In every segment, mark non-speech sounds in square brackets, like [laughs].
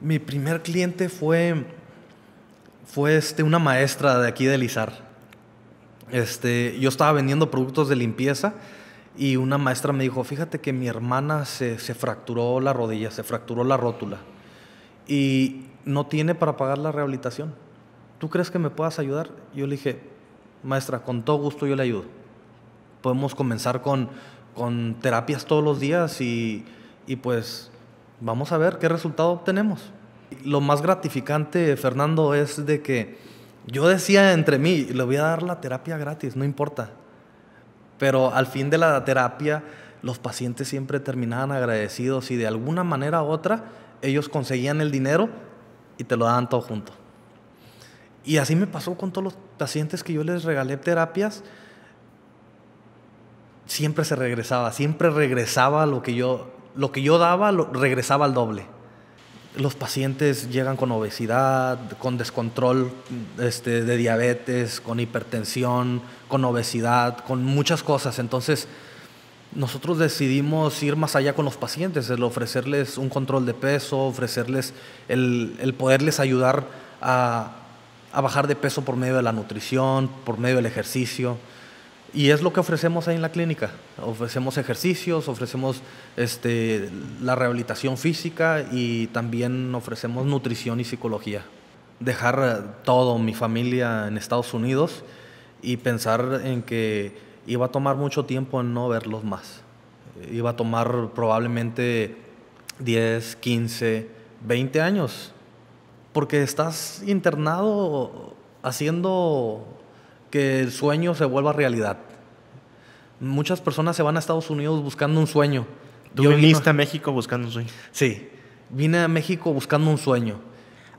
Mi primer cliente fue, fue este, una maestra de aquí de Lizar. Este, yo estaba vendiendo productos de limpieza y una maestra me dijo, fíjate que mi hermana se, se fracturó la rodilla, se fracturó la rótula y no tiene para pagar la rehabilitación. ¿Tú crees que me puedas ayudar? Yo le dije, maestra, con todo gusto yo le ayudo. Podemos comenzar con, con terapias todos los días y, y pues vamos a ver qué resultado obtenemos. Lo más gratificante, Fernando, es de que yo decía entre mí, le voy a dar la terapia gratis, no importa. Pero al fin de la terapia, los pacientes siempre terminaban agradecidos y de alguna manera u otra ellos conseguían el dinero y te lo daban todo junto. Y así me pasó con todos los pacientes que yo les regalé terapias. Siempre se regresaba, siempre regresaba lo que yo, lo que yo daba, regresaba al doble. Los pacientes llegan con obesidad, con descontrol este, de diabetes, con hipertensión, con obesidad, con muchas cosas. Entonces, nosotros decidimos ir más allá con los pacientes, el ofrecerles un control de peso, ofrecerles el, poderles ayudar a, bajar de peso por medio de la nutrición, por medio del ejercicio. Y es lo que ofrecemos ahí en la clínica. Ofrecemos ejercicios, ofrecemos este, la rehabilitación física y también ofrecemos nutrición y psicología. Dejar todo, mi familia en Estados Unidos y pensar en que iba a tomar mucho tiempo en no verlos más. Iba a tomar probablemente 10, 15, 20 años, porque estás internado haciendo que el sueño se vuelva realidad. Muchas personas se van a Estados Unidos buscando un sueño. ¿Tú Yo viniste a México buscando un sueño? Sí, vine a México buscando un sueño.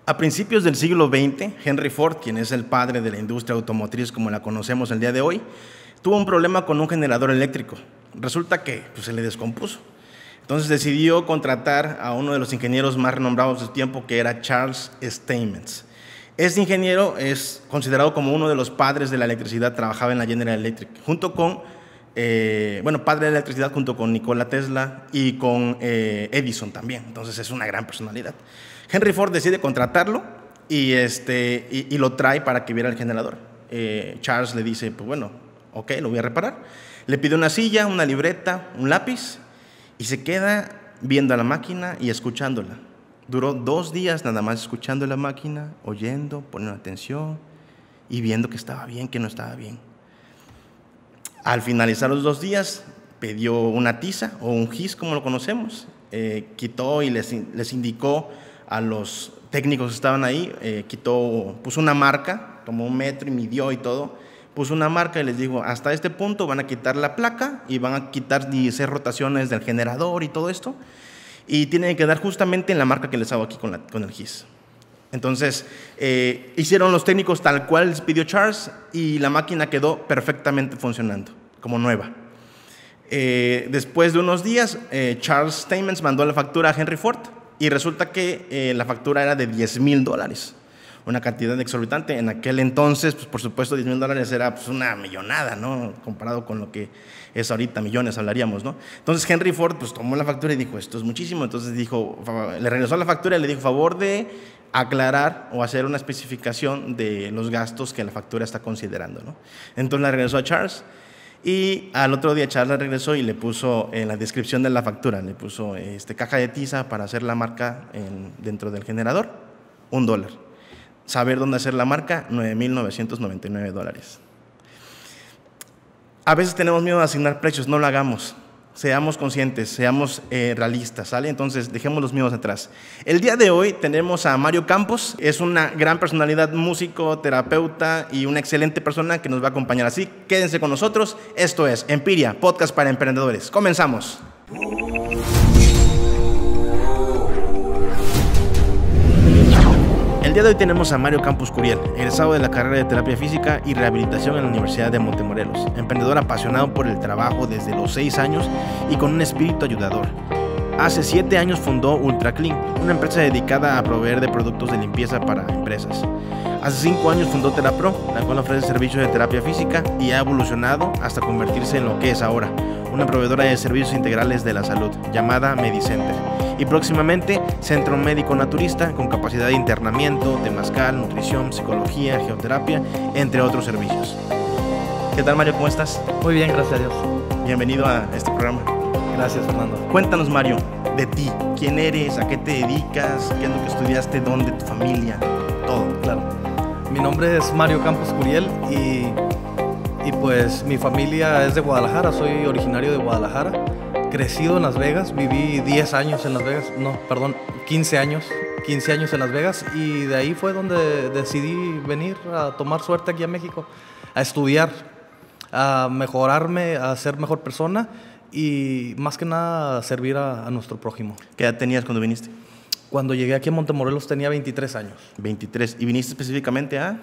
A principios del siglo XX, Henry Ford, quien es el padre de la industria automotriz como la conocemos el día de hoy, tuvo un problema con un generador eléctrico. Resulta que pues, se le descompuso. Entonces decidió contratar a uno de los ingenieros más renombrados del tiempo, que era Charles Steinmetz. Este ingeniero es considerado como uno de los padres de la electricidad, trabajaba en la General Electric, junto con, eh, bueno, padre de la electricidad junto con Nikola Tesla y con eh, Edison también. Entonces es una gran personalidad. Henry Ford decide contratarlo y, este, y, lo trae para que viera el generador. Eh, Charles le dice, pues bueno, ok, lo voy a reparar. Le pide una silla, una libreta, un lápiz y se queda viendo a la máquina y escuchándola. Duró dos días nada más escuchando la máquina, oyendo, poniendo atención y viendo que estaba bien, que no estaba bien. Al finalizar los dos días, pidió una tiza o un gis, como lo conocemos. Eh, quitó y les, les, indicó a los técnicos que estaban ahí, eh, quitó, puso una marca, tomó un metro y midió y todo puso una marca y les dijo, hasta este punto van a quitar la placa y van a quitar 16 rotaciones del generador y todo esto. Y tienen que quedar justamente en la marca que les hago aquí con, con el GIS. Entonces, eh, hicieron los técnicos tal cual les pidió Charles y la máquina quedó perfectamente funcionando, como nueva. Eh, después de unos días, eh, Charles Steinmetz mandó la factura a Henry Ford y resulta que la factura era de 10 mil dólares una cantidad exorbitante. En aquel entonces, pues por supuesto, 10 mil dólares era pues, una millonada, ¿no? Comparado con lo que es ahorita, millones hablaríamos, ¿no? Entonces Henry Ford pues tomó la factura y dijo, esto es muchísimo. Entonces dijo, le regresó la factura y le dijo, favor de aclarar o hacer una especificación de los gastos que la factura está considerando, ¿no? Entonces la regresó a Charles. Y al otro día Charles regresó y le puso en la descripción de la factura, le puso este, caja de tiza para hacer la marca dentro del generador, un dólar saber dónde hacer la marca, 9.999 dólares. A veces tenemos miedo de asignar precios, no lo hagamos. Seamos conscientes, seamos eh, realistas, ¿sale? Entonces, dejemos los miedos atrás. El día de hoy tenemos a Mario Campos, es una gran personalidad, músico, terapeuta y una excelente persona que nos va a acompañar. Así, quédense con nosotros. Esto es Empiria, podcast para emprendedores. Comenzamos. El día de hoy tenemos a Mario Campos Curiel, egresado de la carrera de terapia física y rehabilitación en la Universidad de Montemorelos, emprendedor apasionado por el trabajo desde los 6 años y con un espíritu ayudador. Hace 7 años fundó Ultra Clean, una empresa dedicada a proveer de productos de limpieza para empresas. Hace 5 años fundó Terapro, la cual ofrece servicios de terapia física y ha evolucionado hasta convertirse en lo que es ahora, una proveedora de servicios integrales de la salud, llamada MediCenter y próximamente Centro Médico Naturista con capacidad de internamiento, temazcal, nutrición, psicología, geoterapia, entre otros servicios. ¿Qué tal Mario? ¿Cómo estás? Muy bien, gracias a Dios. Bienvenido a este programa. Gracias, Fernando. Cuéntanos, Mario, de ti. ¿Quién eres? ¿A qué te dedicas? ¿Qué es lo que estudiaste? ¿Dónde? ¿Tu familia? Todo. Claro. Mi nombre es Mario Campos Curiel y, y pues mi familia es de Guadalajara. Soy originario de Guadalajara. Crecido en Las Vegas. Viví 10 años en Las Vegas. No, perdón, 15 años. 15 años en Las Vegas y de ahí fue donde decidí venir a tomar suerte aquí a México, a estudiar, a mejorarme, a ser mejor persona y más que nada servir a, a, nuestro prójimo. ¿Qué edad tenías cuando viniste? Cuando llegué aquí a Montemorelos tenía 23 años. 23. ¿Y viniste específicamente a?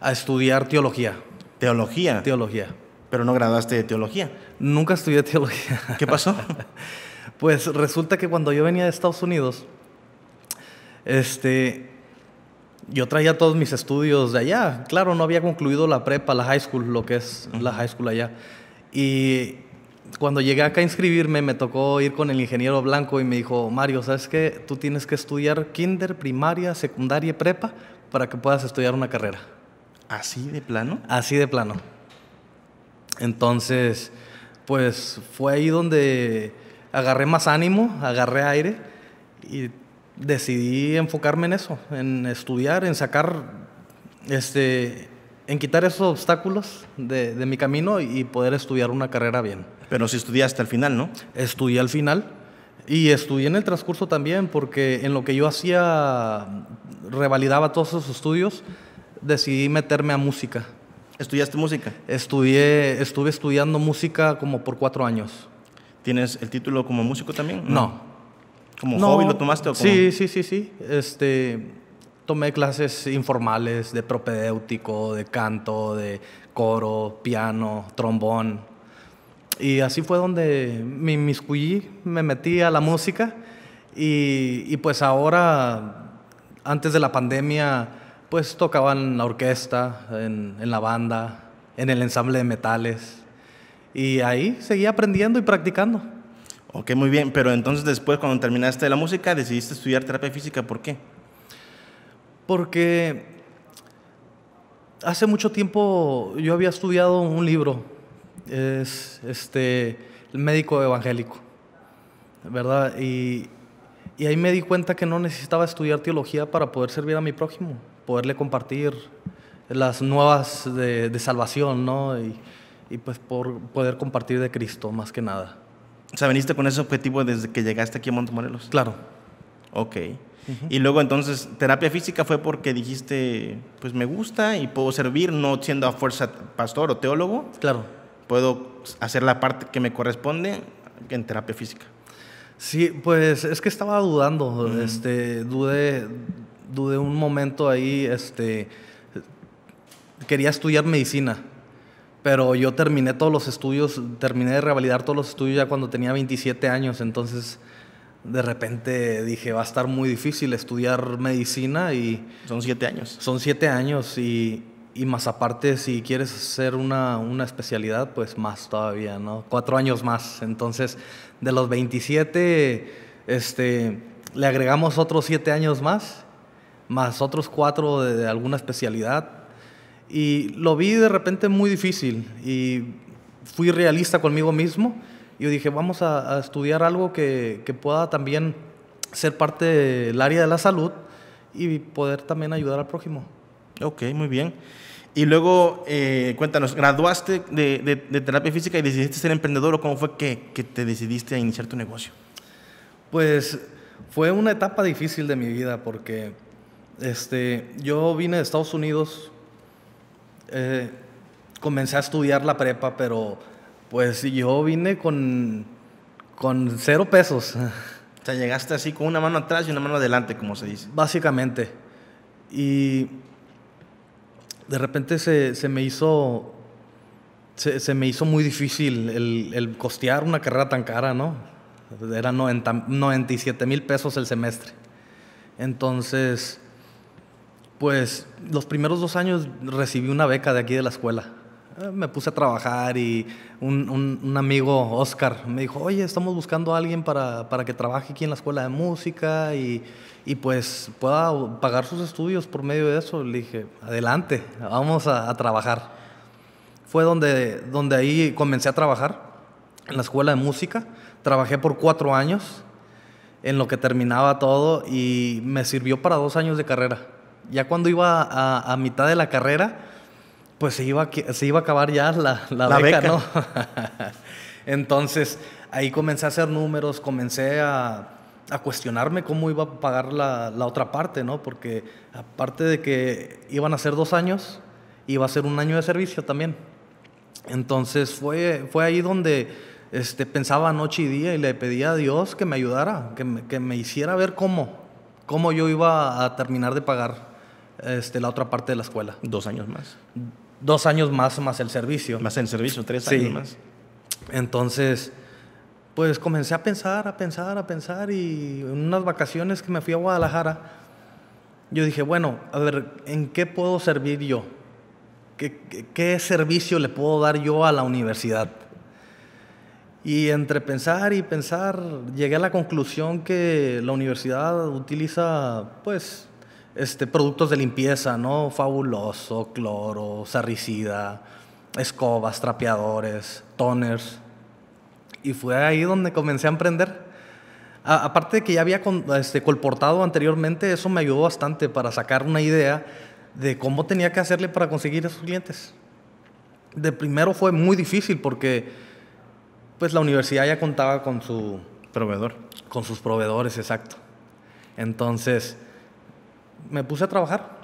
A estudiar teología. ¿Teología? Teología. ¿Pero no graduaste de teología? Nunca estudié teología. ¿Qué pasó? [laughs] pues resulta que cuando yo venía de Estados Unidos, este, yo traía todos mis estudios de allá. Claro, no había concluido la prepa, la high school, lo que es uh -huh. la high school allá. Y cuando llegué acá a inscribirme, me tocó ir con el ingeniero Blanco y me dijo, Mario, ¿sabes qué? Tú tienes que estudiar kinder, primaria, secundaria y prepa para que puedas estudiar una carrera. ¿Así de plano? Así de plano. Entonces, pues fue ahí donde agarré más ánimo, agarré aire y decidí enfocarme en eso, en estudiar, en sacar, este, en quitar esos obstáculos de, de mi camino y poder estudiar una carrera bien. Pero si estudiaste al final, ¿no? Estudié al final y estudié en el transcurso también porque en lo que yo hacía, revalidaba todos esos estudios, decidí meterme a música. ¿Estudiaste música? Estudié, estuve estudiando música como por cuatro años. ¿Tienes el título como músico también? No. no. ¿Como no, hobby lo tomaste o como? Sí, sí, sí, sí. Este, tomé clases informales de propedéutico, de canto, de coro, piano, trombón. Y así fue donde me inmiscuí, me metí a la música y, y, pues ahora, antes de la pandemia, pues tocaba en la orquesta, en, en, la banda, en el ensamble de metales y ahí seguía aprendiendo y practicando. Ok, muy bien, pero entonces después cuando terminaste la música decidiste estudiar terapia física, ¿por qué? Porque hace mucho tiempo yo había estudiado un libro es este, el médico evangélico, ¿verdad? Y, y, ahí me di cuenta que no necesitaba estudiar teología para poder servir a mi prójimo, poderle compartir las nuevas de, de salvación, ¿no? Y, y, pues por poder compartir de Cristo más que nada. O sea, veniste con ese objetivo desde que llegaste aquí a Montemorelos. Claro. Ok. Uh -huh. Y luego entonces, terapia física fue porque dijiste, pues me gusta y puedo servir, no siendo a fuerza pastor o teólogo. Claro puedo hacer la parte que me corresponde en terapia física. Sí, pues es que estaba dudando, mm. este, dudé, dudé un momento ahí, este, quería estudiar medicina, pero yo terminé todos los estudios, terminé de revalidar todos los estudios ya cuando tenía 27 años, entonces de repente dije, va a estar muy difícil estudiar medicina y... Son siete años. Son siete años y, y más aparte, si quieres hacer una, una, especialidad, pues más todavía, ¿no? Cuatro años más. Entonces, de los 27, este, le agregamos otros siete años más, más otros cuatro de, de alguna especialidad. Y lo vi de repente muy difícil y fui realista conmigo mismo. Y yo dije, vamos a, a estudiar algo que, que pueda también ser parte del área de la salud y poder también ayudar al prójimo. Ok, muy bien. Y luego, eh, cuéntanos, ¿graduaste de, de, de, terapia física y decidiste ser emprendedor o cómo fue que, que, te decidiste a iniciar tu negocio? Pues fue una etapa difícil de mi vida porque este, yo vine de Estados Unidos, eh, comencé a estudiar la prepa, pero pues yo vine con, con cero pesos. O sea, llegaste así con una mano atrás y una mano adelante, como se dice. Básicamente. Y de repente se, se me hizo se, se, me hizo muy difícil el, el, costear una carrera tan cara, ¿no? Era 90, 97 mil pesos el semestre. Entonces, pues los primeros dos años recibí una beca de aquí de la escuela. Eh, me puse a trabajar y un, amigo, Oscar, me dijo, oye, estamos buscando a alguien para, para que trabaje aquí en la escuela de música y, y pues pueda pagar sus estudios por medio de eso. Le dije, adelante, vamos a, a trabajar. Fue donde, donde ahí comencé a trabajar en la escuela de música. Trabajé por cuatro años en lo que terminaba todo y me sirvió para dos años de carrera. Ya cuando iba a, a mitad de la carrera, pues se iba, a se iba a acabar ya la, la La beca, beca. ¿no? [laughs] Entonces ahí comencé a hacer números, comencé a, a cuestionarme cómo iba a pagar la, la otra parte, ¿no? Porque aparte de que iban a ser dos años, iba a ser un año de servicio también. Entonces fue, fue ahí donde este, pensaba noche y día y le pedía a Dios que me ayudara, que me, que me hiciera ver cómo, cómo yo iba a terminar de pagar este, la otra parte de la escuela. Dos años más. Dos años más más el servicio. Más en servicio, tres Sí. años más. Entonces, pues comencé a pensar, a pensar, a pensar y en unas vacaciones que me fui a Guadalajara, yo dije, bueno, a ver, ¿en qué puedo servir yo? ¿Qué, qué, qué servicio le puedo dar yo a la universidad? Y entre pensar y pensar, llegué a la conclusión que la universidad utiliza, pues, este, productos de limpieza, ¿no? Fabuloso, cloro, sarricida, escobas, trapeadores, toners. Y fue ahí donde comencé a emprender. A- aparte de que ya había con- este, colportado anteriormente, eso me ayudó bastante para sacar una idea de cómo tenía que hacerle para conseguir esos clientes. De primero fue muy difícil porque pues la universidad ya contaba con su Proveedor. con sus proveedores, exacto. Entonces, me puse a trabajar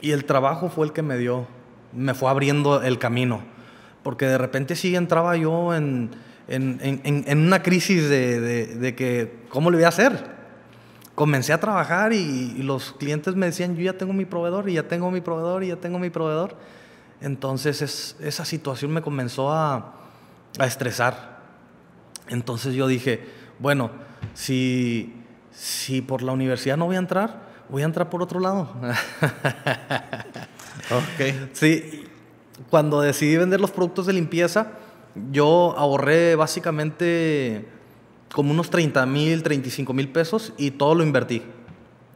y el trabajo fue el que me dio, me fue abriendo el camino, porque de repente sí entraba yo en, en, en- en- una crisis de, de- que, ¿cómo le voy a hacer? Comencé a trabajar y, los clientes me decían, yo ya tengo mi proveedor y ya tengo mi proveedor y ya tengo mi proveedor. Entonces es- esa situación me comenzó a, a estresar. Entonces yo dije, bueno, si, si por la universidad no voy a entrar, voy a entrar por otro lado. [laughs] Ok. sí, cuando decidí vender los productos de limpieza, yo ahorré básicamente como unos 30 mil, 35 mil pesos y todo lo invertí.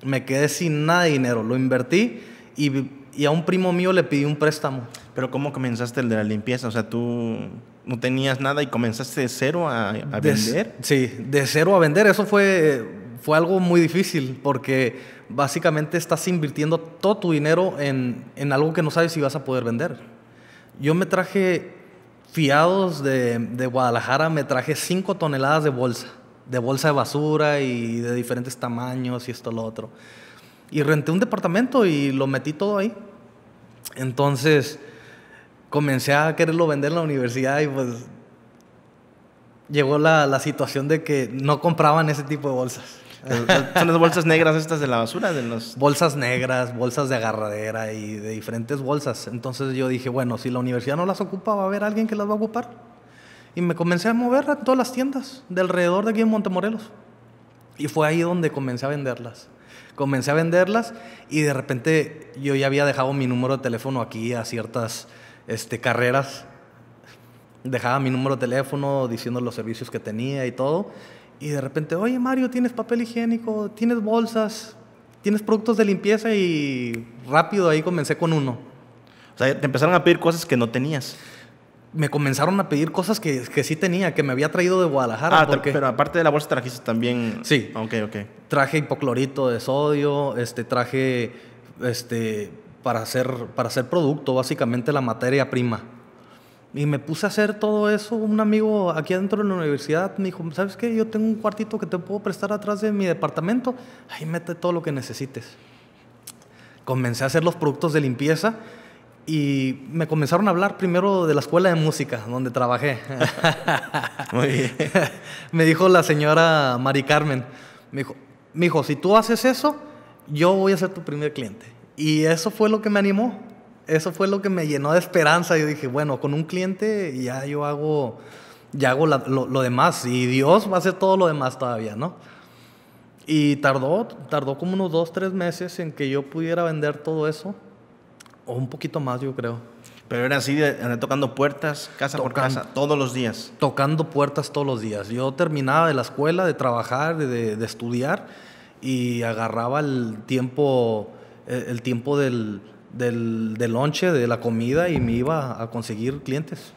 Me quedé sin nada de dinero, lo invertí y, y a un primo mío le pedí un préstamo. Pero ¿cómo comenzaste el de la limpieza? O sea, tú no tenías nada y comenzaste de cero a, a De- vender. sí, de cero a vender. Eso fue, fue algo muy difícil porque básicamente estás invirtiendo todo tu dinero en, en algo que no sabes si vas a poder vender. Yo me traje fiados de, de Guadalajara, me traje 5 toneladas de bolsa, de bolsa de basura y de diferentes tamaños y esto, lo otro. Y renté un departamento y lo metí todo ahí. Entonces comencé a quererlo vender en la universidad y pues llegó la, la situación de que no compraban ese tipo de bolsas. Son las bolsas negras estas de la basura, de los... Bolsas negras, bolsas de agarradera y de diferentes bolsas. Entonces yo dije, bueno, si la universidad no las ocupa, va a haber alguien que las va a ocupar. Y me comencé a mover a todas las tiendas de alrededor de aquí en Montemorelos. Y fue ahí donde comencé a venderlas. Comencé a venderlas y de repente yo ya había dejado mi número de teléfono aquí a ciertas este, carreras. Dejaba mi número de teléfono diciendo los servicios que tenía y todo. Y de repente, oye Mario, ¿tienes papel higiénico? ¿Tienes bolsas? ¿Tienes productos de limpieza? Y rápido ahí comencé con uno. O sea, te empezaron a pedir cosas que no tenías. Me comenzaron a pedir cosas que, que sí tenía, que me había traído de Guadalajara. Ah, porque pero aparte de la bolsa trajiste también... Sí. Ok, ok. traje hipoclorito de sodio, este, traje este, para, hacer, para hacer producto, básicamente la materia prima. Y me puse a hacer todo eso. Un amigo aquí adentro de la universidad me dijo, ¿sabes qué? Yo tengo un cuartito que te puedo prestar atrás de mi departamento. Ahí mete todo lo que necesites. Comencé a hacer los productos de limpieza y me comenzaron a hablar primero de la escuela de música donde trabajé. [laughs] Muy bien. [laughs] me dijo la señora Mari Carmen, me dijo, mijo, si tú haces eso, yo voy a ser tu primer cliente. Y eso fue lo que me animó, eso fue lo que me llenó de esperanza. Yo dije, bueno, con un cliente ya yo hago, ya hago la- lo, lo demás y Dios va a hacer todo lo demás todavía, ¿no? Y tardó, tardó como unos dos, tres meses en que yo pudiera vender todo eso. O un poquito más, yo creo. Pero era así, tocando puertas, casa por casa, todos los días. Tocando puertas todos los días. Yo terminaba de la escuela, de trabajar, de, de- de estudiar y agarraba el tiempo, el, el tiempo del, del, del lonche, de la comida y me iba a conseguir clientes.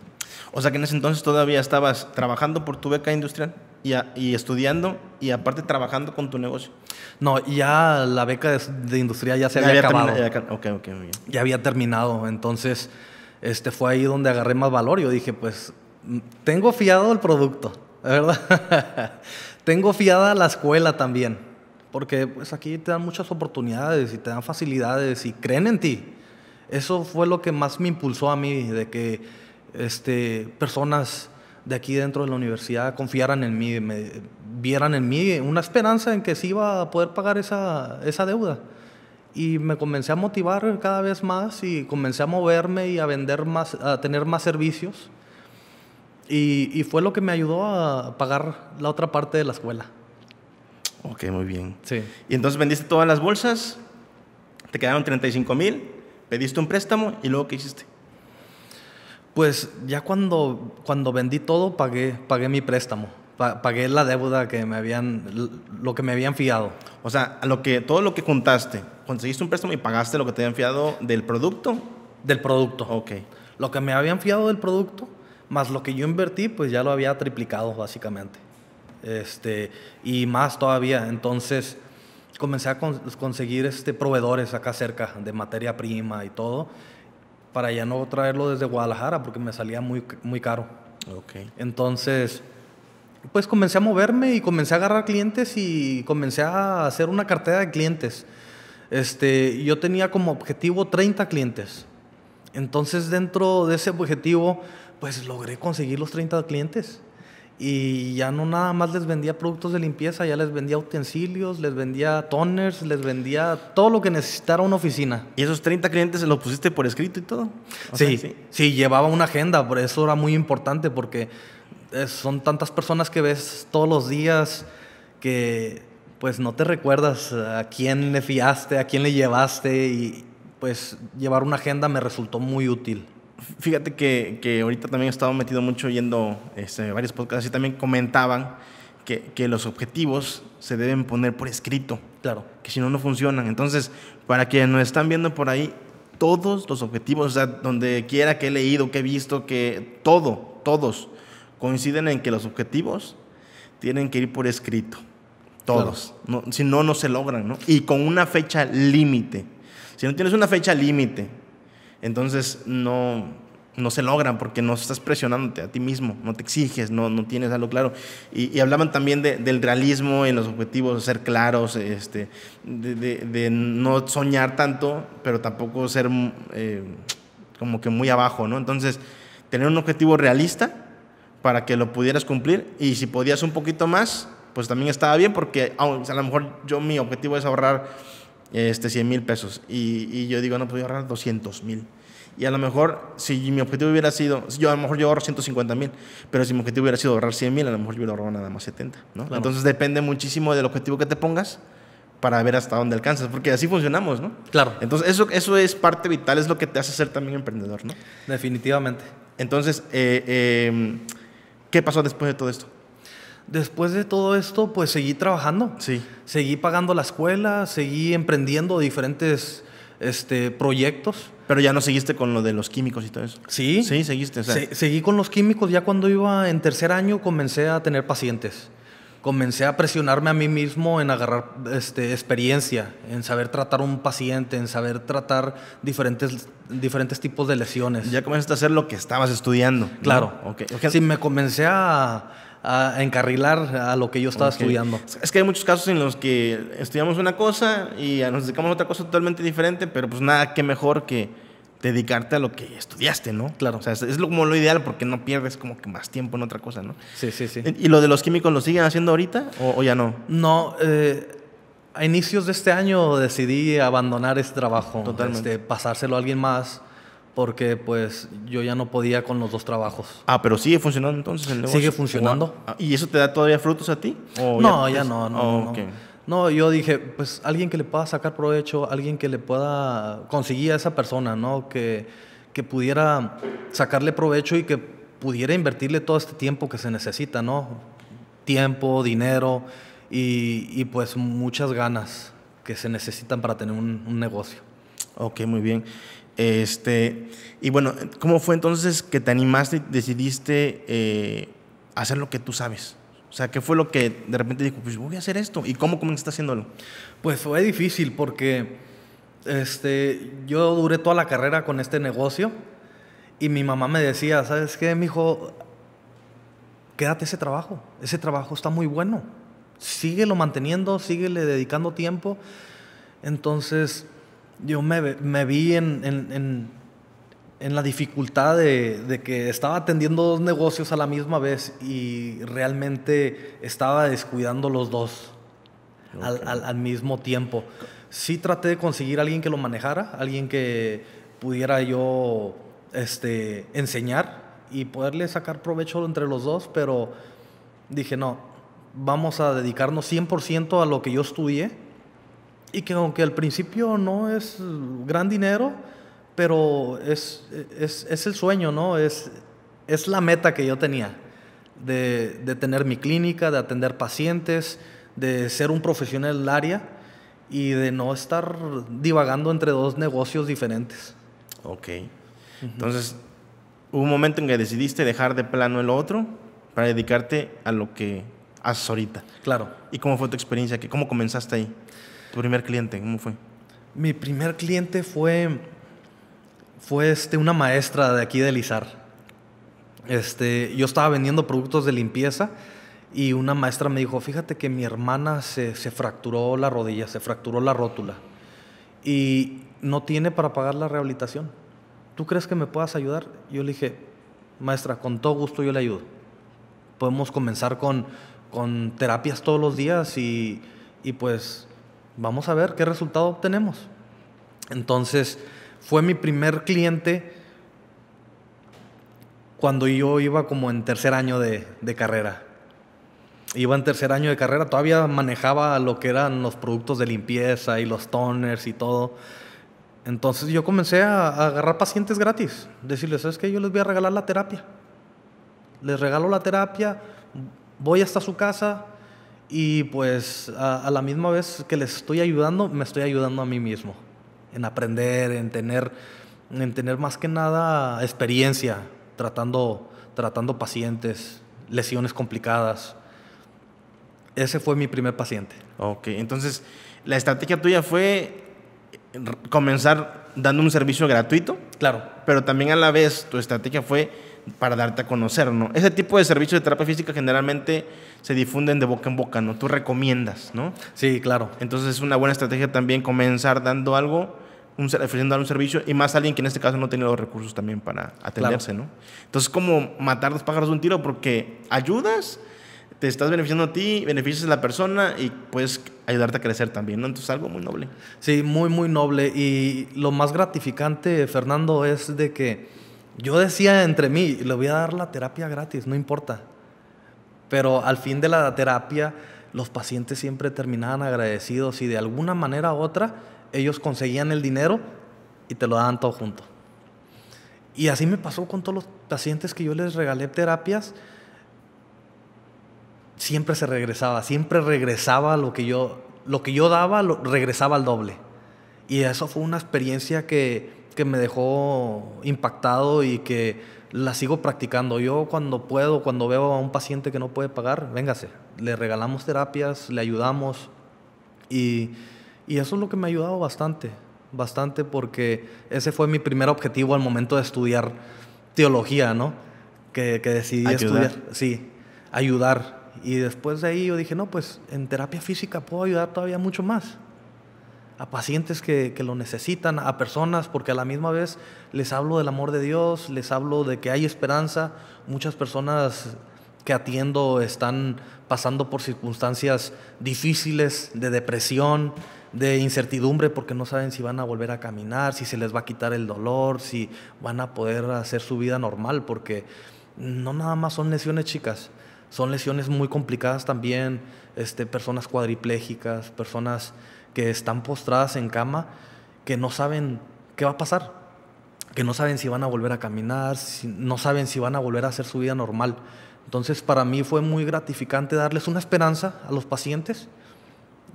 O sea que en ese entonces todavía estabas trabajando por tu beca industrial y, a- y estudiando y aparte trabajando con tu negocio. No, ya la beca de, de industria ya se Ya había, termina- acabado. ya ca- ok, ok, muy bien. ya había terminado. Entonces, este fue ahí donde agarré más valor. Yo dije, pues, mm, tengo fiado el producto, ¿verdad? [laughs] tengo fiada la escuela también. Porque pues aquí te dan muchas oportunidades y te dan facilidades y creen en ti. Eso fue lo que más me impulsó a mí, de que este, personas de aquí dentro de la universidad confiaran en mí, me vieran en mí una esperanza en que sí iba a poder pagar esa, esa deuda. Y me comencé a motivar cada vez más y comencé a moverme y a vender más, a tener más servicios. Y, y fue lo que me ayudó a pagar la otra parte de la escuela. Ok, muy bien. Sí. Y entonces vendiste todas las bolsas, te quedaron 35 mil, pediste un préstamo y luego ¿qué hiciste? Pues ya cuando, cuando vendí todo, pagué, pagué mi préstamo. Pa- pagué la deuda que me habían, lo que me habían fiado O sea, lo que, todo lo que juntaste, conseguiste un préstamo y pagaste lo que te habían fiado del producto. del producto. Ok. Lo que me habían fiado del producto, más lo que yo invertí, pues ya lo había triplicado básicamente. Este, y más todavía. Entonces comencé a con- conseguir este, proveedores acá cerca de materia prima y todo, para ya no traerlo desde Guadalajara porque me salía muy, muy caro. Ok. Entonces, pues comencé a moverme y comencé a agarrar clientes y comencé a hacer una cartera de clientes. Este, yo tenía como objetivo 30 clientes. Entonces, dentro de ese objetivo, pues logré conseguir los 30 clientes. Y ya no nada más les vendía productos de limpieza, ya les vendía utensilios, les vendía toners, les vendía todo lo que necesitara una oficina. ¿Y esos 30 clientes se los pusiste por escrito y todo? O Sí, sea, sí, llevaba una agenda, por eso era muy importante, porque eh, son tantas personas que ves todos los días que pues no te recuerdas a quién le fiaste, a quién le llevaste y pues llevar una agenda me resultó muy útil. Fíjate que, que ahorita también he estado metido mucho yendo este, varios podcasts y también comentaban que, que los objetivos se deben poner por escrito, Claro. que si no, no funcionan. Entonces, para quienes nos están viendo por ahí, todos los objetivos, o sea, donde quiera que he leído, que he visto, que todo, todos coinciden en que los objetivos tienen que ir por escrito. Todos. No, si no, no se logran, ¿no? Y con una fecha límite. Si no tienes una fecha límite, entonces no, no se logran porque no estás presionándote a ti mismo, no te exiges, no, no tienes algo claro. Y, hablaban también de- del realismo en los objetivos, ser claros, este, de, de- no soñar tanto, pero tampoco ser mm, eh, como que muy abajo, ¿no? Entonces, tener un objetivo realista para que lo pudieras cumplir y si podías un poquito más, pues también estaba bien porque a lo mejor yo mi objetivo es ahorrar este, 100 mil pesos y, y yo digo, no, podía ahorrar 200 mil. Y a lo mejor, si mi objetivo hubiera sido, yo a lo mejor yo ahorro 150 mil, pero si mi objetivo hubiera sido ahorrar 100 mil, a lo mejor yo hubiera ahorrado nada más 70, ¿no? Claro. Entonces depende muchísimo del objetivo que te pongas para ver hasta dónde alcanzas, porque así funcionamos, ¿no? Claro, Entonces eso, eso es parte vital, es lo que te hace ser también emprendedor, ¿no? definitivamente. Entonces, eh, eh, ¿qué pasó después de todo esto? Después de todo esto, pues seguí trabajando. Sí. Seguí pagando la escuela, seguí emprendiendo diferentes este, proyectos. Pero ya no seguiste con lo de los químicos y todo eso. Sí. Sí, seguiste. O sea, Se- seguí con los químicos. Ya cuando iba en tercer año comencé a tener pacientes. Comencé a presionarme a mí mismo en agarrar este, experiencia, en saber tratar un paciente, en saber tratar diferentes, diferentes tipos de lesiones. ya comenzaste a hacer lo que estabas estudiando. ¿no? Claro. Ok. ok. Sí, me comencé a, a encarrilar a lo que yo estaba estudiando. Es que hay muchos casos en los que estudiamos una cosa y nos dedicamos a otra cosa totalmente diferente, pero pues nada que mejor que dedicarte a lo que estudiaste, ¿no? Claro. O sea, es, como lo ideal porque no pierdes como que más tiempo en otra cosa, ¿no? Sí, sí, sí. ¿Y lo de los químicos lo siguen haciendo ahorita o, o ya no? No, eh, a inicios de este año decidí abandonar este trabajo, Totalmente. este, pasárselo a alguien más, porque pues yo ya no podía con los dos trabajos. Ah, pero sigue funcionando entonces el negocio. Sigue funcionando. Ah, ¿Y eso te da todavía frutos a ti? ¿O No, ya te- no, no, Oh, no. No, yo dije, pues alguien que le pueda sacar provecho, alguien que le pueda conseguir a esa persona, ¿no? Que, que pudiera sacarle provecho y que pudiera invertirle todo este tiempo que se necesita, ¿no? Tiempo, dinero y, y pues muchas ganas que se necesitan para tener un, un negocio. Ok, muy bien. Este, y bueno, ¿cómo fue entonces que te animaste y decidiste eh, hacer lo que tú sabes? O sea, ¿qué fue lo que de repente dijo, pues voy a hacer esto? ¿Y cómo comenzaste haciéndolo? Pues fue difícil porque este, yo duré toda la carrera con este negocio y mi mamá me decía, ¿sabes qué, mijo? Quédate ese trabajo, ese trabajo está muy bueno. Síguelo manteniendo, síguele dedicando tiempo. Entonces, yo me, me vi en, en, en, la dificultad de, de, que estaba atendiendo dos negocios a la misma vez y realmente estaba descuidando los dos okay. al, al, al, mismo tiempo. Sí traté de conseguir a alguien que lo manejara, alguien que pudiera yo este, enseñar y poderle sacar provecho entre los dos, pero dije, no, vamos a dedicarnos 100% a lo que yo estudié y que aunque al principio no es gran dinero, pero es, es, es el sueño, ¿no? Es, es la meta que yo tenía, de, de, tener mi clínica, de atender pacientes, de ser un profesional del área y de no estar divagando entre dos negocios diferentes. Ok. Uh -huh. Entonces, hubo un momento en que decidiste dejar de plano el otro para dedicarte a lo que haces ahorita. Claro. ¿Y cómo fue tu experiencia? ¿Cómo comenzaste ahí? ¿Tu primer cliente? ¿Cómo fue? Mi primer cliente fue, fue este, una maestra de aquí de Lizar. Este, yo estaba vendiendo productos de limpieza y una maestra me dijo, fíjate que mi hermana se, se fracturó la rodilla, se fracturó la rótula y no tiene para pagar la rehabilitación. ¿Tú crees que me puedas ayudar? Yo le dije, maestra, con todo gusto yo le ayudo. Podemos comenzar con, con terapias todos los días y, y pues vamos a ver qué resultado obtenemos. Entonces, fue mi primer cliente cuando yo iba como en tercer año de, carrera. Iba en tercer año de carrera, todavía manejaba lo que eran los productos de limpieza y los toners y todo. Entonces yo comencé a, a agarrar pacientes gratis, decirles, ¿sabes qué? Yo les voy a regalar la terapia. Les regalo la terapia, voy hasta su casa, y pues a, a, la misma vez que les estoy ayudando, me estoy ayudando a mí mismo, en aprender, en tener, en tener más que nada experiencia tratando, tratando pacientes, lesiones complicadas. Ese fue mi primer paciente. Ok, entonces la estrategia tuya fue comenzar dando un servicio gratuito. Claro. Pero también a la vez tu estrategia fue para darte a conocer, ¿no? Ese tipo de servicios de terapia física generalmente se difunden de boca en boca, ¿no? Tú recomiendas, ¿no? Sí, claro. Entonces es una buena estrategia también comenzar dando algo, un, ofreciendo un servicio y más a alguien que en este caso no tiene los recursos también para atenderse, claro. ¿no? Entonces como matar dos pájaros de un tiro porque ayudas, te estás beneficiando a ti, beneficias a la persona y puedes ayudarte a crecer también, ¿no? Entonces algo muy noble. Sí, muy, muy noble. Y lo más gratificante, Fernando, es de que yo decía entre mí, le voy a dar la terapia gratis, no importa. Pero al fin de la terapia, los pacientes siempre terminaban agradecidos y de alguna manera u otra, ellos conseguían el dinero y te lo daban todo junto. Y así me pasó con todos los pacientes que yo les regalé terapias. Siempre se regresaba, siempre regresaba lo que yo, lo que yo daba, lo, regresaba al doble. Y eso fue una experiencia que, que me dejó impactado y que la sigo practicando. Yo cuando puedo, cuando veo a un paciente que no puede pagar, véngase, le regalamos terapias, le ayudamos y, y, eso es lo que me ha ayudado bastante, bastante porque ese fue mi primer objetivo al momento de estudiar teología, ¿no? Que, que decidí ayudar. estudiar, sí, ayudar. Y después de ahí yo dije, no, pues en terapia física puedo ayudar todavía mucho más a pacientes que, que, lo necesitan, a personas, porque a la misma vez les hablo del amor de Dios, les hablo de que hay esperanza. Muchas personas que atiendo están pasando por circunstancias difíciles de depresión, de incertidumbre, porque no saben si van a volver a caminar, si se les va a quitar el dolor, si van a poder hacer su vida normal, porque no nada más son lesiones chicas, Son lesiones muy complicadas también, este, personas cuadriplégicas, personas que están postradas en cama, que no saben qué va a pasar, que no saben si van a volver a caminar, no saben si van a volver a hacer su vida normal. Entonces para mí fue muy gratificante darles una esperanza a los pacientes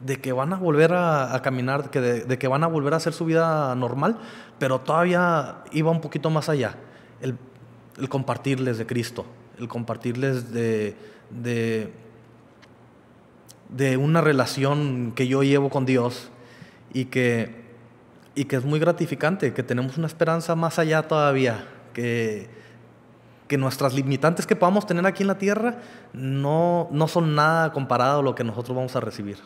de que van a volver a, caminar, que de, que van a volver a hacer su vida normal, pero todavía iba un poquito más allá, el, compartirles de Cristo, el compartirles de, de, una relación que yo llevo con Dios y que, y que es muy gratificante, que tenemos una esperanza más allá todavía, que, que nuestras limitantes que podamos tener aquí en la tierra no, no son nada comparado a lo que nosotros vamos a recibir.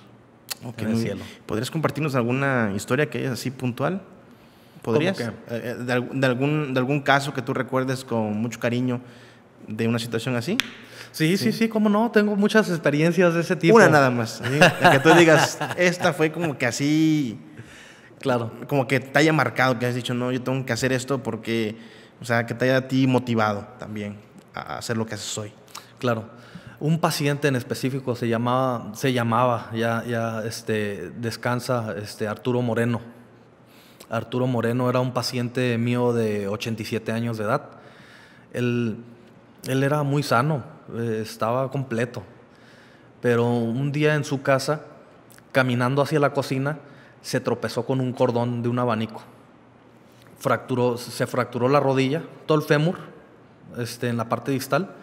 en el cielo. ¿Podrías compartirnos alguna historia que es así puntual? ¿Podrías? Eh, eh, de, algún, ¿De algún caso que tú recuerdes con mucho cariño de una situación así? Sí, sí, sí, cómo no. Tengo muchas experiencias de ese tipo. Una nada más. que tú digas, esta fue como que así. Claro. Como que te haya marcado, que has dicho, no, yo tengo que hacer esto porque. O sea, que te haya a ti motivado también a hacer lo que haces hoy. Claro. Un paciente en específico se llamaba, se llamaba ya, ya este, descansa, este, Arturo Moreno. Arturo Moreno era un paciente mío de 87 años de edad. Él, él era muy sano, eh, estaba completo. Pero un día en su casa, caminando hacia la cocina, se tropezó con un cordón de un abanico. Fracturó, se fracturó la rodilla, todo el fémur, este, en la parte distal.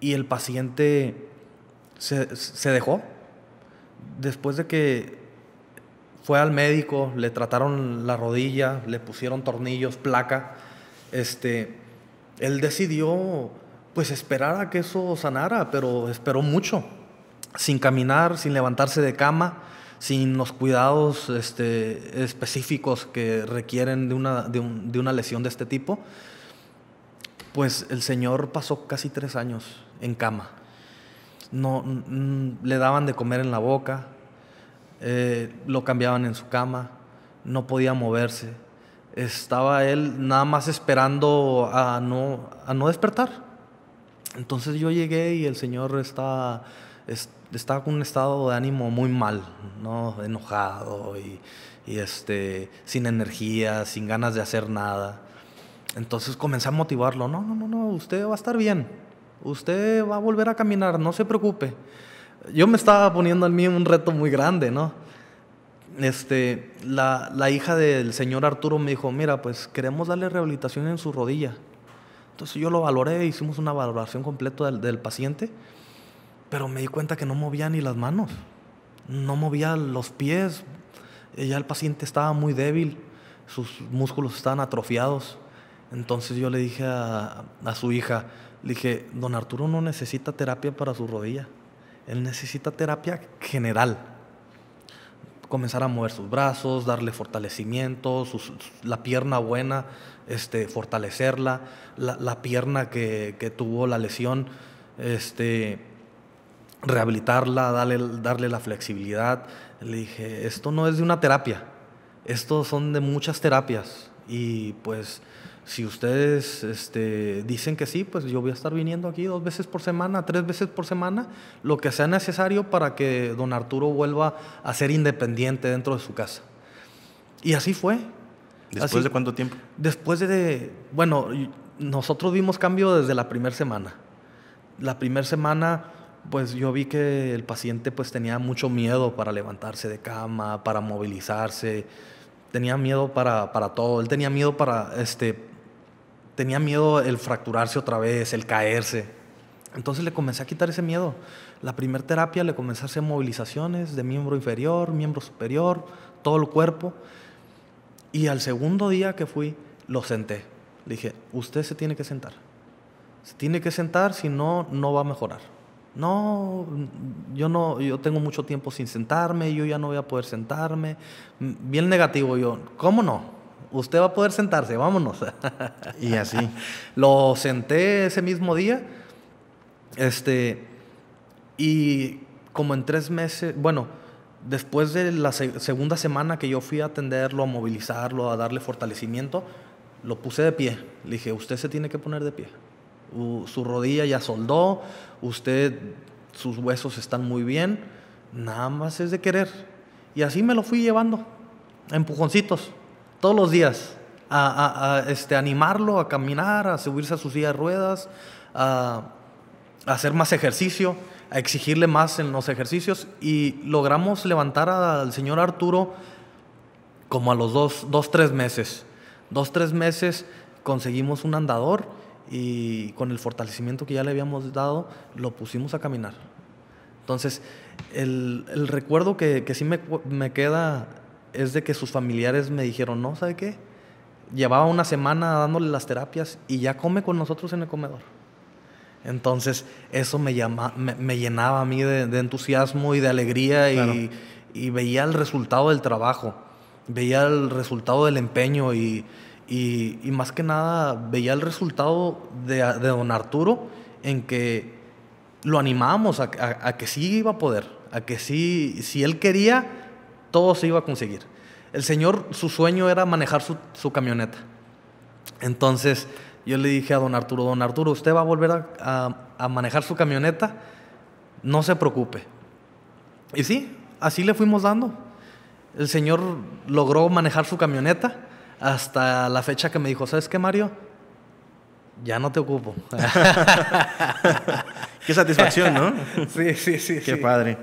Y el paciente se, se dejó. Después de que fue al médico, le trataron la rodilla, le pusieron tornillos, placa, este, él decidió pues esperar a que eso sanara, pero esperó mucho, sin caminar, sin levantarse de cama, sin los cuidados este, específicos que requieren de una, de, una lesión de este tipo, pues el Señor pasó casi tres años en cama. No, le daban de comer en la boca, eh, lo cambiaban en su cama, no podía moverse. Estaba él nada más esperando a no, a no despertar. Entonces yo llegué y el Señor está, estaba con un estado de ánimo muy mal, ¿no? enojado y, y, este, sin energía, sin ganas de hacer nada. Entonces comencé a motivarlo, no, no, no, no, usted va a estar bien, usted va a volver a caminar, no se preocupe. Yo me estaba poniendo a mí un reto muy grande, ¿no? Este, la, la hija del señor Arturo me dijo, mira, pues queremos darle rehabilitación en su rodilla. Entonces yo lo valoré, hicimos una valoración completa del, del paciente pero me di cuenta que no movía ni las manos, no movía los pies. Ya el paciente estaba muy débil, sus músculos estaban atrofiados. Entonces yo le dije a, su hija, le dije, don Arturo no necesita terapia para su rodilla, él necesita terapia general. Comenzar a mover sus brazos, darle fortalecimiento, la pierna buena, este, fortalecerla, la, pierna que, tuvo la lesión, este, rehabilitarla, darle, darle la flexibilidad. Le dije, esto no es de una terapia, esto son de muchas terapias. Y pues si ustedes este, dicen que sí, pues yo voy a estar viniendo aquí dos veces por semana, tres veces por semana, lo que sea necesario para que don Arturo vuelva a ser independiente dentro de su casa. Y así fue. ¿Después de cuánto tiempo? Después de, bueno, nosotros vimos cambio desde la primera semana. La primera semana pues yo vi que el paciente pues tenía mucho miedo para levantarse de cama, para movilizarse, tenía miedo para, para todo, él tenía miedo para, este, tenía miedo el fracturarse otra vez, el caerse. Entonces le comencé a quitar ese miedo. La primera terapia le comencé a hacer movilizaciones de miembro inferior, miembro superior, todo el cuerpo. Y al segundo día que fui, lo senté. Le dije, usted se tiene que sentar. Se tiene que sentar, si no, no va a mejorar. No, yo no, yo tengo mucho tiempo sin sentarme, yo ya no voy a poder sentarme. Bien negativo yo, ¿cómo no? Usted va a poder sentarse, vámonos. [laughs] Y así. Lo senté ese mismo día, este, y como en tres meses, bueno, después de la segunda semana que yo fui a atenderlo, a movilizarlo, a darle fortalecimiento, lo puse de pie. Le dije, usted se tiene que poner de pie. U- su rodilla ya soldó, usted, sus huesos están muy bien, nada más es de querer. Y así me lo fui llevando, empujoncitos, todos los días, a, a- este, animarlo a caminar, a subirse a su silla de ruedas, a, a hacer más ejercicio, a exigirle más en los ejercicios y logramos levantar al señor Arturo como a los dos, dos, tres meses. Dos, tres meses conseguimos un andador y con el fortalecimiento que ya le habíamos dado, lo pusimos a caminar. Entonces, el, el recuerdo que, que sí me, me queda es de que sus familiares me dijeron, no, ¿sabe qué? Llevaba una semana dándole las terapias y ya come con nosotros en el comedor. Entonces, eso me, llama, me, me llenaba a mí de, de entusiasmo y de alegría Claro. y, y veía el resultado del trabajo, veía el resultado del empeño y, y- y más que nada veía el resultado de, de don Arturo en que lo animábamos a, a- a que sí iba a poder, a que sí, si él quería, todo se iba a conseguir. El señor, su sueño era manejar su, su camioneta. Entonces yo le dije a don Arturo, don Arturo, usted va a volver a, a- a manejar su camioneta, no se preocupe. Y sí, así le fuimos dando. El señor logró manejar su camioneta hasta la fecha que me dijo, ¿sabes qué, Mario? Ya no te ocupo. [laughs] Qué satisfacción, ¿no? [laughs] sí, sí, sí. Qué sí. padre.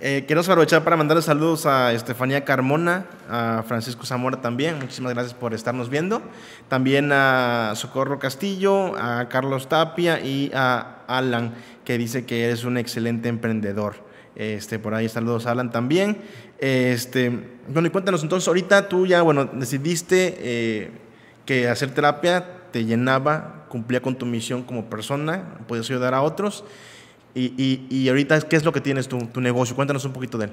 Eh, queremos aprovechar para mandarle saludos a Estefanía Carmona, a Francisco Zamora también. Muchísimas gracias por estarnos viendo. También a Socorro Castillo, a Carlos Tapia y a Alan, que dice que eres un excelente emprendedor. Este, por ahí saludos a Alan también. Este, bueno, y cuéntanos entonces, ahorita tú ya, bueno, decidiste eh, que hacer terapia te llenaba, cumplía con tu misión como persona, puedes ayudar a otros. Y, y, y ahorita, ¿qué es lo que tienes tu, tu negocio? Cuéntanos un poquito de él.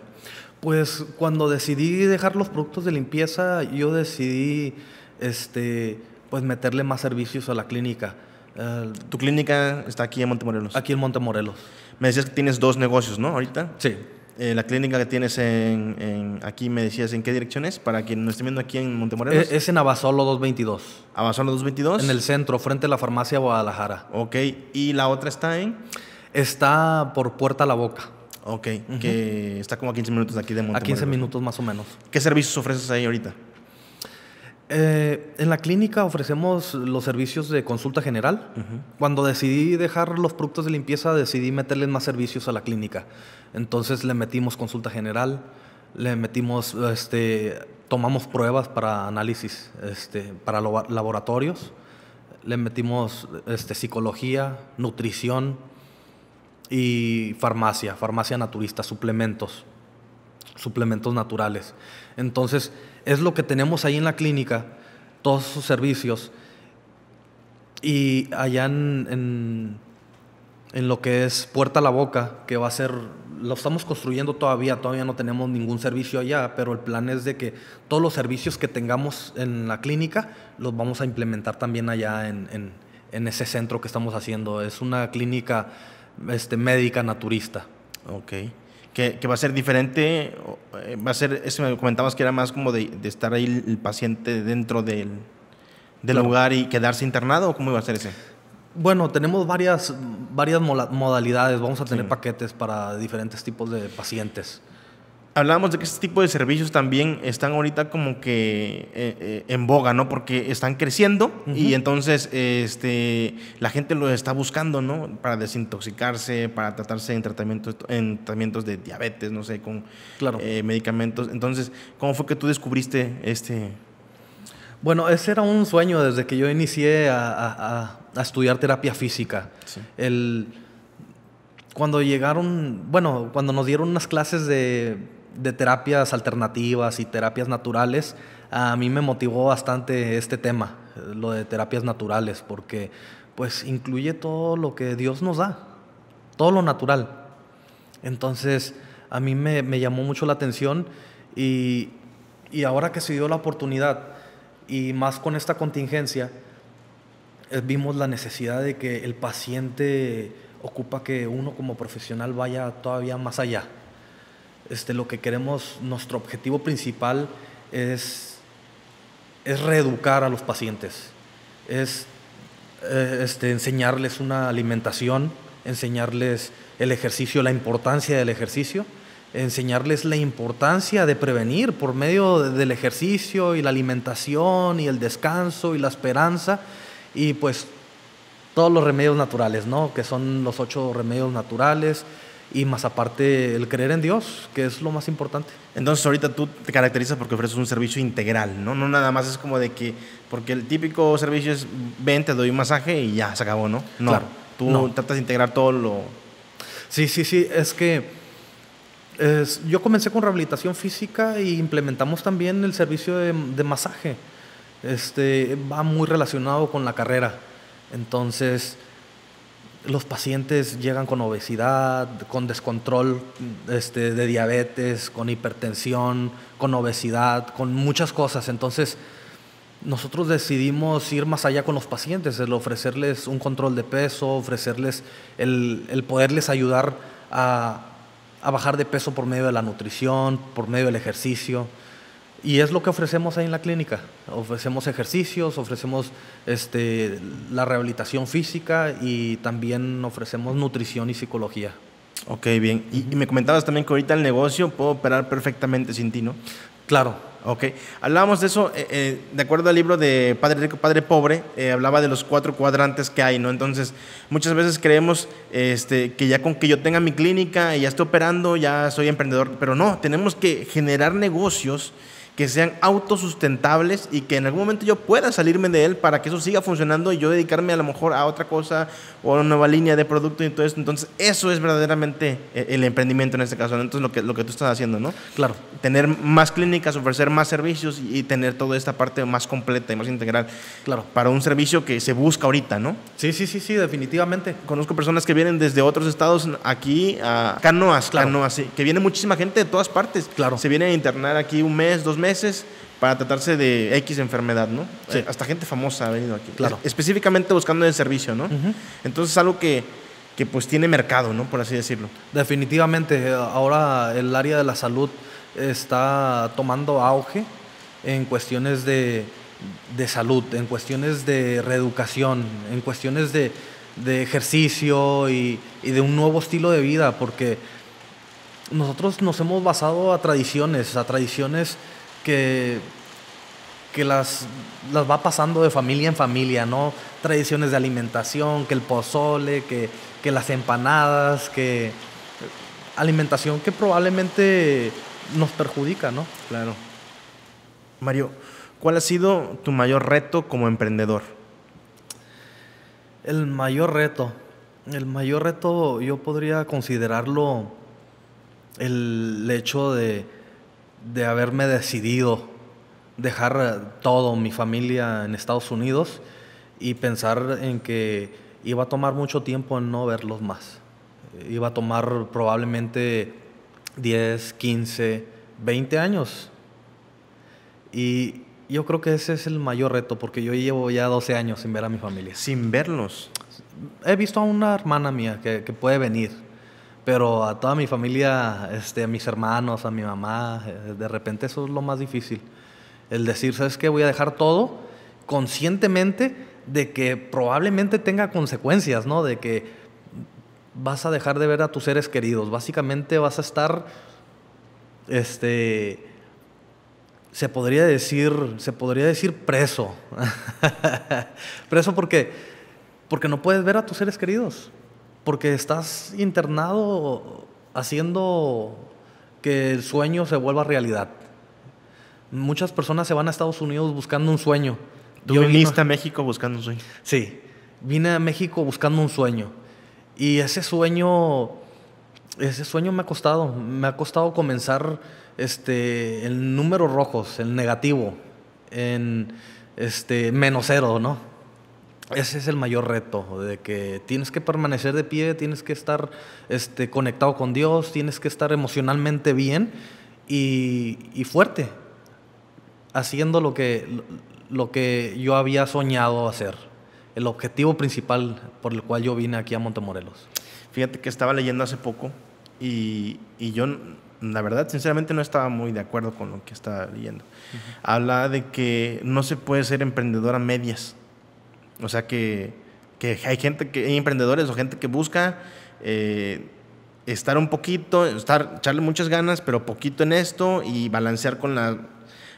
Pues cuando decidí dejar los productos de limpieza, yo decidí este, pues meterle más servicios a la clínica. Eh, Tu clínica está aquí en Montemorelos. aquí en Montemorelos. Me decías que tienes dos negocios, ¿no? Ahorita. Sí. Eh, la clínica que tienes en, en- aquí, me decías, ¿en qué dirección es? Para quien nos esté viendo aquí en Montemorelos. Es, es en Abasolo 222. Abasolo 222. En el centro, frente a la farmacia Guadalajara. Ok. Y la otra está en. Está por Puerta La Boca. Ok. Que está como a 15 minutos de aquí de A Montemorelos. 15 minutos más o menos. ¿Qué servicios ofreces ahí ahorita? Eh, en la clínica ofrecemos los servicios de consulta general. Cuando decidí dejar los productos de limpieza, decidí meterle más servicios a la clínica. Entonces le metimos consulta general, le metimos, este, tomamos pruebas para análisis, este, para laboratorios, le metimos este, psicología, nutrición y farmacia, farmacia naturista, suplementos suplementos naturales. Entonces, es lo que tenemos ahí en la clínica, todos esos servicios. Y allá en, en, lo que es Puerta a la Boca, que va a ser, lo estamos construyendo todavía, todavía no tenemos ningún servicio allá, pero el plan es de que todos los servicios que tengamos en la clínica los vamos a implementar también allá en- en ese centro que estamos haciendo. Es una clínica este, médica naturista. Ok. Que, que va a ser diferente, eh, va a ser, eso me comentabas que era más como de, de estar ahí el, paciente dentro del, del Claro. lugar y quedarse internado, ¿o cómo iba a ser ese? Bueno, tenemos varias, varias modalidades. Vamos a tener Sí. paquetes para diferentes tipos de pacientes. Hablábamos de que este tipo de servicios también están ahorita como que eh, eh, en boga, ¿no? Porque están creciendo y entonces este, la gente lo está buscando, ¿no? Para desintoxicarse, para tratarse en tratamientos, en tratamientos de diabetes, no sé, con Claro. eh, medicamentos. Entonces, ¿cómo fue que tú descubriste este? Bueno, ese era un sueño desde que yo inicié a, a- a- a estudiar terapia física. Sí. El, cuando llegaron, bueno, cuando nos dieron unas clases de, de terapias alternativas y terapias naturales, a mí me motivó bastante este tema, lo de terapias naturales, porque pues incluye todo lo que Dios nos da, todo lo natural. Entonces, a mí me, me llamó mucho la atención y, y ahora que se dio la oportunidad y más con esta contingencia, eh, vimos la necesidad de que el paciente ocupa que uno como profesional vaya todavía más allá. Este, lo que queremos, nuestro objetivo principal es, es reeducar a los pacientes, es eh, este, enseñarles una alimentación, enseñarles el ejercicio, la importancia del ejercicio, enseñarles la importancia de prevenir por medio del ejercicio y la alimentación y el descanso y la esperanza y pues todos los remedios naturales, ¿no? Que son los ocho remedios naturales y más aparte el creer en Dios, que es lo más importante. Entonces ahorita tú te caracterizas porque ofreces un servicio integral, ¿no? No nada más es como de que, porque el típico servicio es ven, te doy un masaje y ya, se acabó, ¿no? No, Claro, tú no. tratas de integrar todo lo... Sí, sí, sí, es que es- yo comencé con rehabilitación física y implementamos también el servicio de, de masaje. Este, va muy relacionado con la carrera. Entonces, los pacientes llegan con obesidad, con descontrol este, de diabetes, con hipertensión, con obesidad, con muchas cosas. Entonces, nosotros decidimos ir más allá con los pacientes, el ofrecerles un control de peso, ofrecerles el, poderles ayudar a bajar de peso por medio de la nutrición, por medio del ejercicio. Y es lo que ofrecemos ahí en la clínica. Ofrecemos ejercicios, ofrecemos este, la rehabilitación física y también ofrecemos nutrición y psicología. Ok, bien. Y, y me comentabas también que ahorita el negocio puede operar perfectamente sin ti, ¿no? Claro, Ok, hablábamos de eso, eh, eh, de acuerdo al libro de Padre Rico, Padre Pobre, eh, hablaba de los cuatro cuadrantes que hay, ¿no? Entonces, muchas veces creemos este, que ya con que yo tenga mi clínica y ya estoy operando, ya soy emprendedor, pero no, tenemos que generar negocios que sean autosustentables y que en algún momento yo pueda salirme de él para que eso siga funcionando y yo dedicarme a lo mejor a otra cosa o a una nueva línea de producto y todo eso. Entonces, eso es verdaderamente eh, el emprendimiento en este caso, ¿no? Entonces, lo que, lo que tú estás haciendo, ¿no? claro. tener más clínicas, ofrecer más servicios y tener toda esta parte más completa y más integral Claro. para un servicio que se busca ahorita, ¿no? Sí, sí, sí, sí, definitivamente. Conozco personas que vienen desde otros estados aquí a Canoas, Claro. Canoas, sí, que viene muchísima gente de todas partes. Claro. Se viene a internar aquí un mes, dos meses para tratarse de X enfermedad, ¿no? Sí. Eh, hasta gente famosa ha venido aquí. Claro. Es- específicamente buscando el servicio, ¿no? Entonces es algo que, que pues tiene mercado, ¿no? Por así decirlo. Definitivamente, eh, ahora el área de la salud está tomando auge en cuestiones de, de salud, en cuestiones de reeducación, en cuestiones de, de ejercicio y, y de un nuevo estilo de vida, porque nosotros nos hemos basado a tradiciones, a tradiciones que, que las, las va pasando de familia en familia, ¿no? Tradiciones de alimentación, que el pozole, que, que las empanadas, que alimentación que probablemente nos perjudica, ¿no? Claro. Mario, ¿cuál ha sido tu mayor reto como emprendedor? El mayor reto, el mayor reto yo podría considerarlo el hecho de, de haberme decidido dejar eh, todo, mi familia en Estados Unidos y pensar en que iba a tomar mucho tiempo en no verlos más. Iba a tomar probablemente 10, 15, 20 años. Y yo creo que ese es el mayor reto porque yo llevo ya 12 años sin ver a mi familia. Sin verlos. He visto a una hermana mía que, que puede venir, pero a toda mi familia, este, a mis hermanos, a mi mamá, eh, de repente eso es lo más difícil. El decir, ¿sabes qué? Voy a dejar todo conscientemente de que probablemente tenga consecuencias, ¿no? De que vas a dejar de ver a tus seres queridos. Básicamente vas a estar, este, se podría decir, se podría decir preso. [laughs] preso porque, porque no puedes ver a tus seres queridos. Porque estás internado haciendo que el sueño se vuelva realidad. Muchas personas se van a Estados Unidos buscando un sueño. Tú Yo vine- viniste a México buscando un sueño. Sí, vine a México buscando un sueño. Y ese sueño, ese sueño me ha costado. Me ha costado comenzar este, en números rojos, en negativo, en este, menos cero, ¿no? Ese es el mayor reto, de que tienes que permanecer de pie, tienes que estar este, conectado con Dios, tienes que estar emocionalmente bien y, y fuerte, haciendo lo que, lo que yo había soñado hacer, el objetivo principal por el cual yo vine aquí a Montemorelos. Fíjate que estaba leyendo hace poco y, y yo, la verdad, sinceramente no estaba muy de acuerdo con lo que estaba leyendo. Habla de que no se puede ser emprendedor a medias. O sea que que hay gente que, hay emprendedores o gente que busca eh, estar un poquito, estar, echarle muchas ganas, pero poquito en esto y balancear con la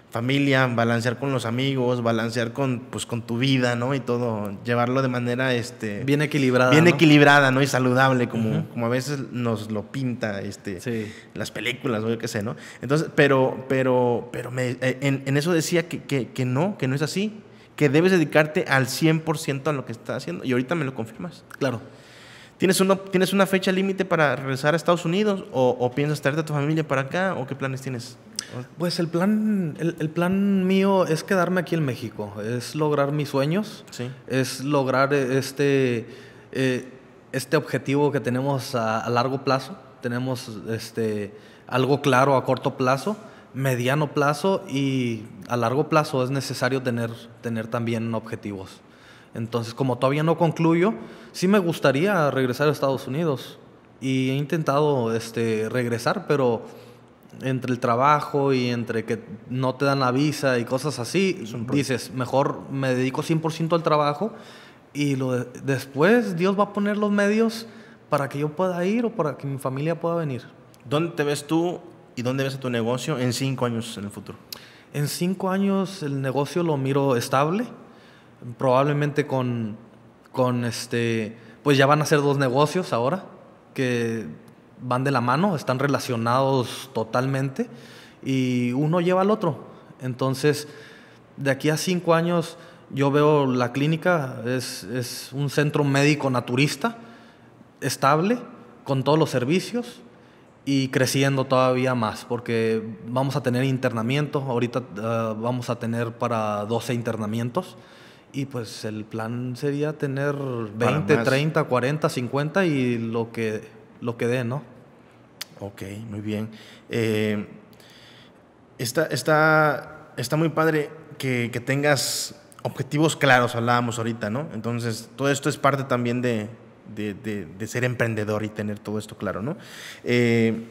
familia, balancear con los amigos, balancear con, pues, con tu vida, ¿no? Y todo, llevarlo de manera, este... Bien equilibrada, Bien ¿no? equilibrada, ¿no? Y saludable, como, como a veces nos lo pinta, este... Sí. Las películas, o yo qué sé, ¿no? Entonces, pero, pero, pero me, eh, en, en eso decía que, que, que no, que no es así, que debes dedicarte al 100% a lo que estás haciendo. Y ahorita me lo confirmas. Claro. ¿Tienes, uno, ¿Tienes una fecha límite para regresar a Estados Unidos? ¿O, o piensas traerte a tu familia para acá? ¿O qué planes tienes? Pues el plan, el, el plan mío es quedarme aquí en México, es lograr mis sueños, Sí. es lograr eh, este, eh, este objetivo que tenemos a, a largo plazo. Tenemos este, algo claro a corto plazo, mediano plazo y a largo plazo es necesario tener, tener también objetivos. Entonces, como todavía no concluyo, sí me gustaría regresar a Estados Unidos y he intentado este, regresar, pero entre el trabajo y entre que no te dan la visa y cosas así, dices, mejor me dedico 100% al trabajo y lo de- después Dios va a poner los medios para que yo pueda ir o para que mi familia pueda venir. ¿Dónde te ves tú y dónde ves tu negocio en cinco años en el futuro? En cinco años el negocio lo miro estable, probablemente con, con este, pues ya van a ser dos negocios ahora que van de la mano, están relacionados totalmente y uno lleva al otro. Entonces, de aquí a cinco años yo veo la clínica, es, es un centro médico naturista, estable, con todos los servicios y creciendo todavía más, porque vamos a tener internamiento, ahorita ah, vamos a tener para 12 internamientos y pues el plan sería tener 20, más. 30, 40, 50 y lo que, lo que dé, ¿no? Ok, muy bien. Eh, está, está, está muy padre que, que tengas objetivos claros, hablábamos ahorita, ¿no? Entonces, todo esto es parte también de, de- de- de ser emprendedor y tener todo esto claro, ¿no? Eh,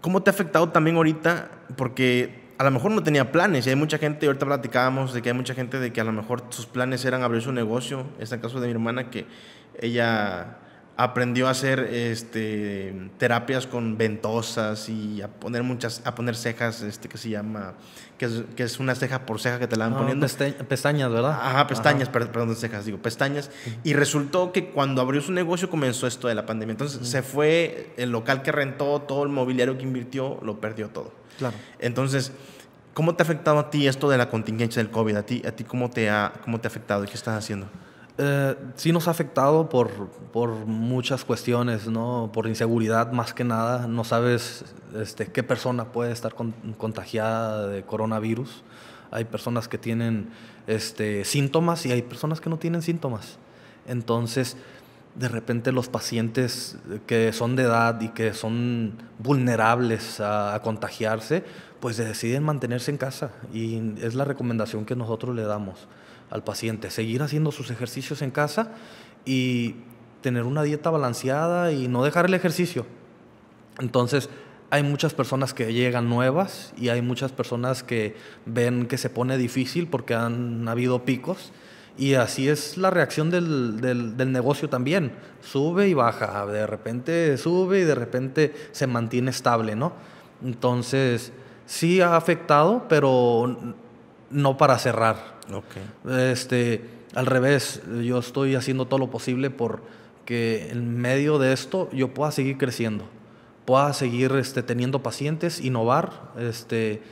¿Cómo te ha afectado también ahorita? Porque a lo mejor no tenía planes y hay mucha gente, ahorita platicábamos de que hay mucha gente de que a lo mejor sus planes eran abrir su negocio. Es el caso de mi hermana que ella aprendió a hacer este, terapias con ventosas y a poner muchas, a poner cejas, este, que se llama, que es, que es una ceja por ceja que te la van Ah, poniendo. peste- pestañas, ¿verdad? Ajá, pestañas, per- perdón, cejas, digo, pestañas. Y resultó que cuando abrió su negocio comenzó esto de la pandemia. Entonces se fue el local que rentó, todo el mobiliario que invirtió, lo perdió todo. Claro. Entonces, ¿cómo te ha afectado a ti esto de la contingencia del COVID? ¿A ti, a ti cómo, te ha, cómo te ha afectado y qué estás haciendo? Eh, sí nos ha afectado por, por muchas cuestiones, ¿no? Por inseguridad más que nada. No sabes este, qué persona puede estar con- contagiada de coronavirus. Hay personas que tienen este, síntomas y hay personas que no tienen síntomas. Entonces, de repente los pacientes que son de edad y que son vulnerables a, a contagiarse, pues deciden mantenerse en casa. Y es la recomendación que nosotros le damos al paciente, seguir haciendo sus ejercicios en casa y tener una dieta balanceada y no dejar el ejercicio. Entonces, hay muchas personas que llegan nuevas y hay muchas personas que ven que se pone difícil porque han habido picos. Y así es la reacción del, del- negocio también. Sube y baja. De repente sube y de repente se mantiene estable, ¿no? Entonces, sí ha afectado, pero no para cerrar. Ok. Este, al revés, yo estoy haciendo todo lo posible por que en medio de esto yo pueda seguir creciendo, pueda seguir este, teniendo pacientes, innovar, este,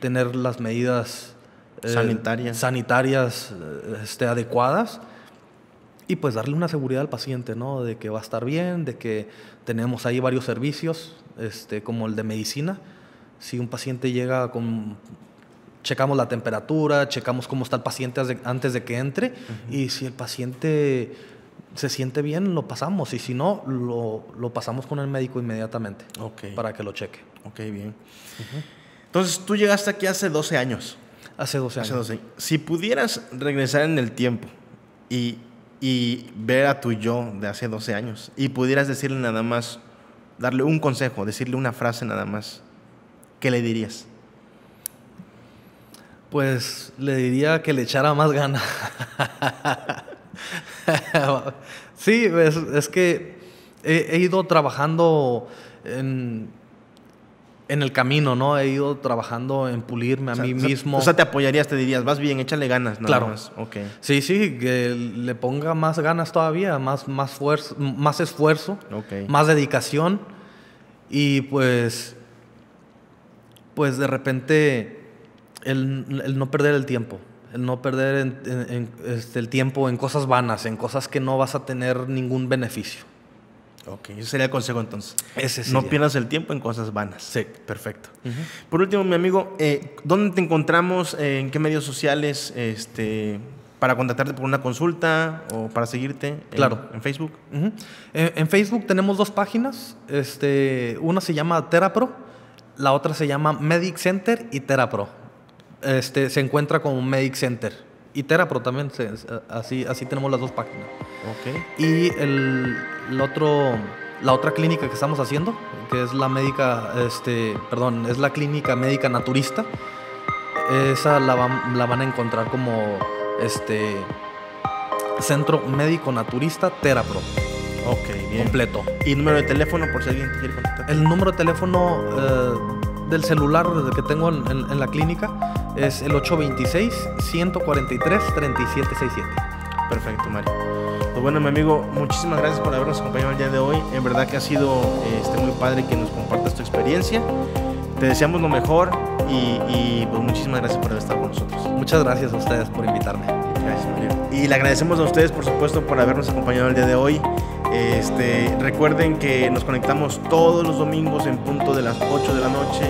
tener las medidas eh, Sanitarias. sanitarias este, adecuadas y pues darle una seguridad al paciente, ¿no? De que va a estar bien, de que tenemos ahí varios servicios, este, como el de medicina. Si un paciente llega con checamos la temperatura, checamos cómo está el paciente antes de- que entre y si el paciente se siente bien, lo pasamos y si no, lo, lo pasamos con el médico inmediatamente para que lo cheque. Ok, bien. Entonces, tú llegaste aquí hace 12 años. Hace 12 años. Hace 12. Si pudieras regresar en el tiempo y, y ver a tu yo de hace 12 años y pudieras decirle nada más, darle un consejo, decirle una frase nada más, ¿qué le dirías? Pues le diría que le echara más ganas. sí, es, que he, ido trabajando en, en, el camino, ¿no? He ido trabajando en pulirme a mí mismo. O sea, te apoyarías, te dirías, vas bien, échale ganas, ¿no? Claro. Sí, sí, que le ponga más ganas todavía, más, más, más esfuerzo, más dedicación y pues, pues de repente el, no perder el tiempo, el no perder este, el tiempo en cosas vanas, en cosas que no vas a tener ningún beneficio. Ok, ese sería el consejo entonces. Ese No pierdas el tiempo en cosas vanas. Sí. Perfecto. Por último, mi amigo, eh, ¿dónde te encontramos? ¿En qué medios sociales? Este, para contactarte por una consulta o para seguirte claro. en Facebook. en, Facebook tenemos dos páginas. Este, una se llama Terapro, la otra se llama Medic Center y Terapro. Este, se encuentra como Medic Center. Y Terapro también, así, así tenemos las dos páginas. Y el, otro, la otra clínica que estamos haciendo, que es la médica, este, perdón, es la clínica médica naturista. Esa la, la van a encontrar como este Centro Médico Naturista Terapro. Ok, bien. Completo. ¿Y número de teléfono por si alguien te quiere contactar? El número de teléfono eh, del celular que tengo en, la clínica es el 826-143-3767. Perfecto, Mario. Pues bueno, mi amigo, muchísimas gracias por habernos acompañado el día de hoy. En verdad que ha sido este, muy padre que nos compartas tu experiencia. Te deseamos lo mejor y, pues muchísimas gracias por estar con nosotros. Muchas gracias a ustedes por invitarme. Gracias, Mario. Y le agradecemos a ustedes, por supuesto, por habernos acompañado el día de hoy. Este, recuerden que nos conectamos todos los domingos en punto de las 8 de la noche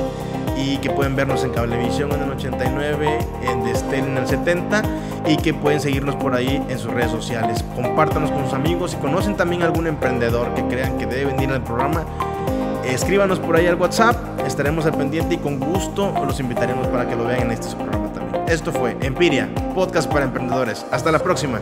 y que pueden vernos en Cablevisión en el 89, en Destel en el 70 y que pueden seguirnos por ahí en sus redes sociales. Compártanos con sus amigos y conocen también algún emprendedor que crean que debe venir al programa. Escríbanos por ahí al WhatsApp, estaremos al pendiente y con gusto los invitaremos para que lo vean en este programa también. Esto fue Empiria, podcast para emprendedores. Hasta la próxima.